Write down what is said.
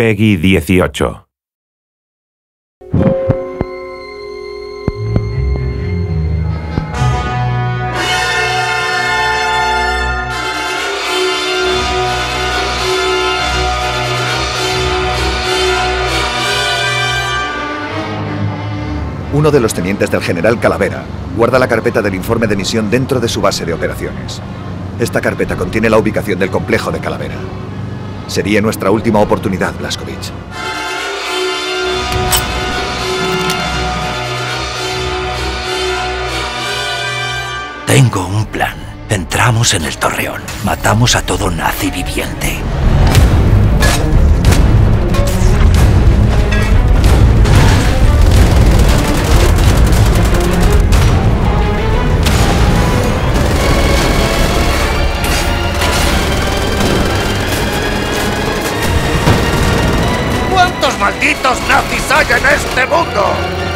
Peggy 18. Uno de los tenientes del general Calavera guarda la carpeta del informe de misión dentro de su base de operaciones. Esta carpeta contiene la ubicación del complejo de Calavera. Sería nuestra última oportunidad, Blaskovich. Tengo un plan. Entramos en el torreón. Matamos a todo nazi viviente. Malditos nazis hay en este mundo?